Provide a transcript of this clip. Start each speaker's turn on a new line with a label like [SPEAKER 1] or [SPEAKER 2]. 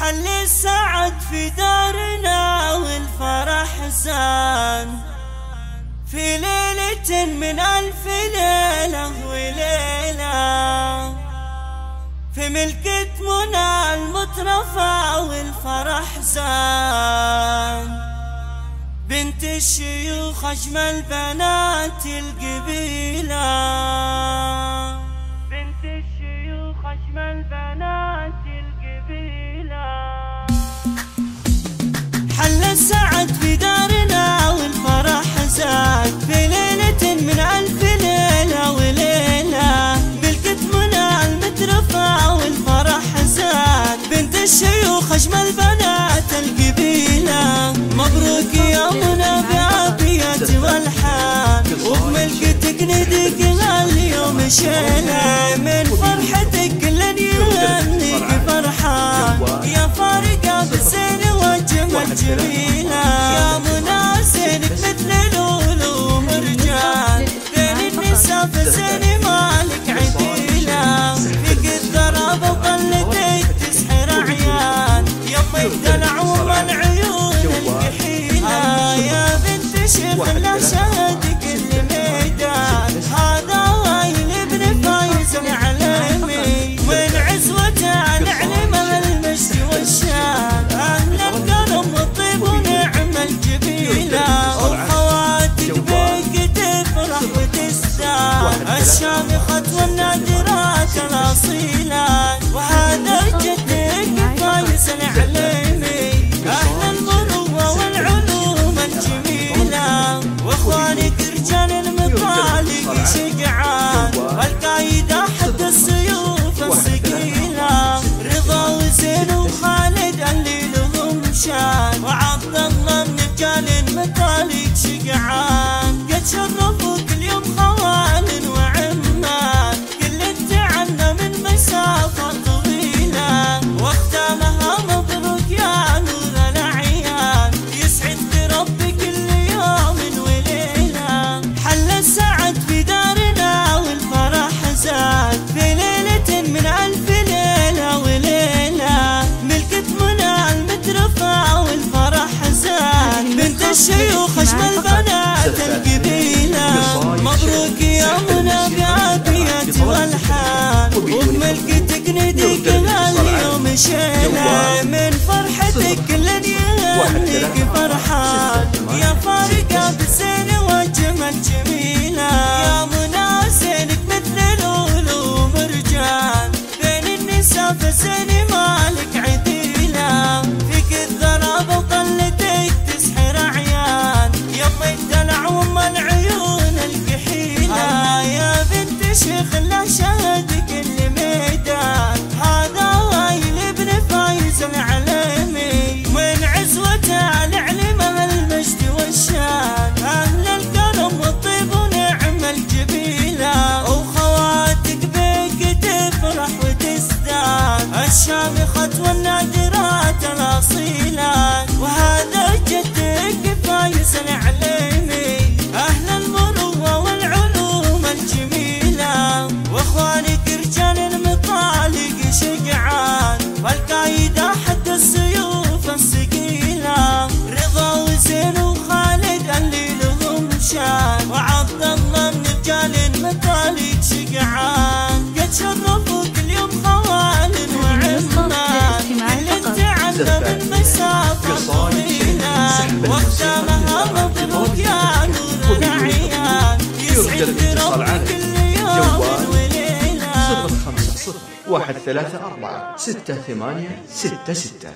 [SPEAKER 1] حل السعد في دارنا والفرح زان. في ليلة من ألف ليلة وليلة. في ملكة منى المترفة والفرح زان. بنت الشيوخ أجمل بنات القبيلة. بنت الشيوخ أجمل بنات شيلة من فرحتك كل يغنيك فرحان يا فارقة بالزين وجمال جميلة يا منى زينك مثل لولو مرجان. بين النساء فزين مالك عديلة. فيك الضرب وقلتك تسحر عيان. يما الدلع والعيون الكحيلة يا بنت شيخ لا وهذا جدك فايز العلمي أهل والعلوم الجميلة واخوانك رجال المطالق السيوف رضا وزين وخالد اللي لهم شان. وعبد الله من رجال المطالق شقعان شيلة من فرحتك كل يهنيك فرحان يا فارقة بالزين وجمال جميلة يا منى زينك مثل لولو مرجان بين النساء فزين مالك عديلة فيك الذراب وقلتك تسحر عيان. يما الدلع وما العيون الكحيلة يا بنت شيخ والنادرات الأصيلات وهذا جدك فايز العلمي ربي كل يوم وليلة.
[SPEAKER 2] صفر خمسة صفر. واحد ثلاثة أربعة ستة ثمانية ستة ستة.